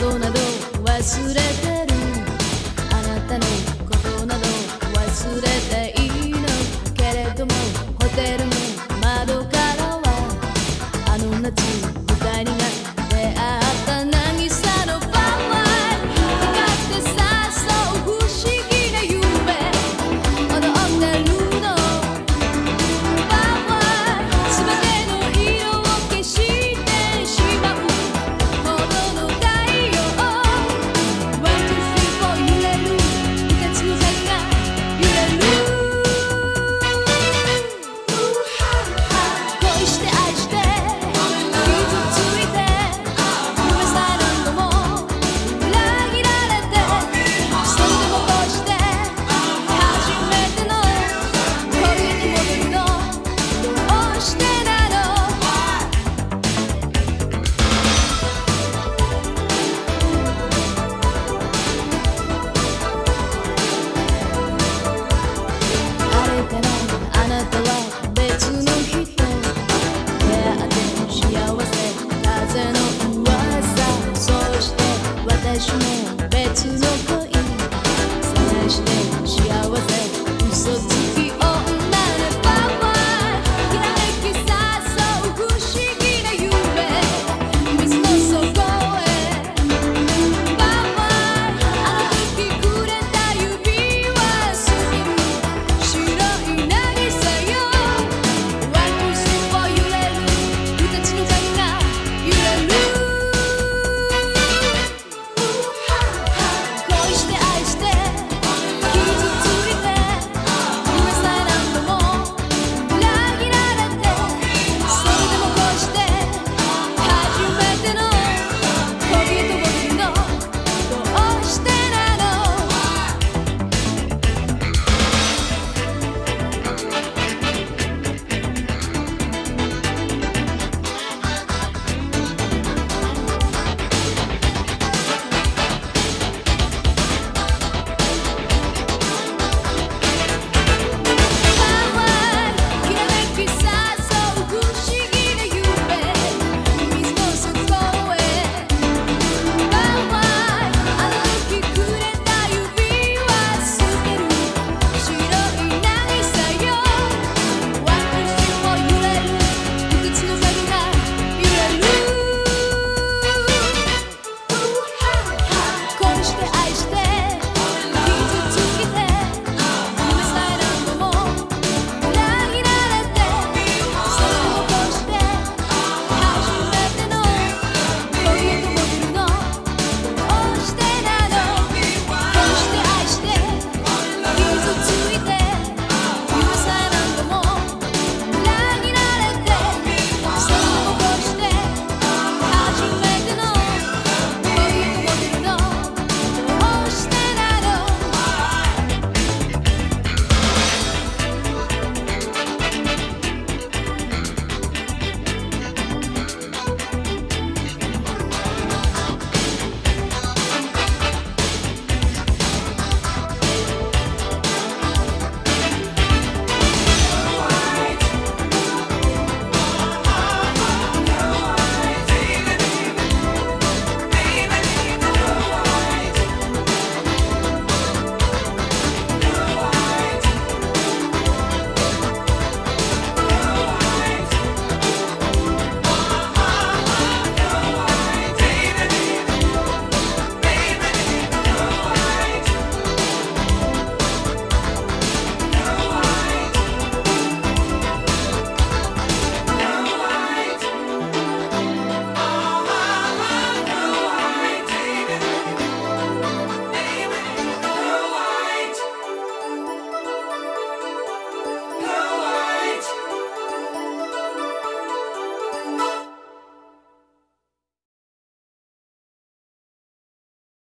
ことなど忘れてる。あなたのことなど忘れていいの。けれどもホテルの